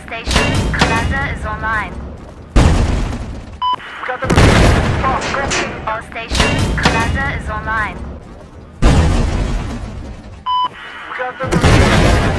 All stations, commander is online. We got the bomb. Grimsy. All stations, Kalanda is online. We got the bomb.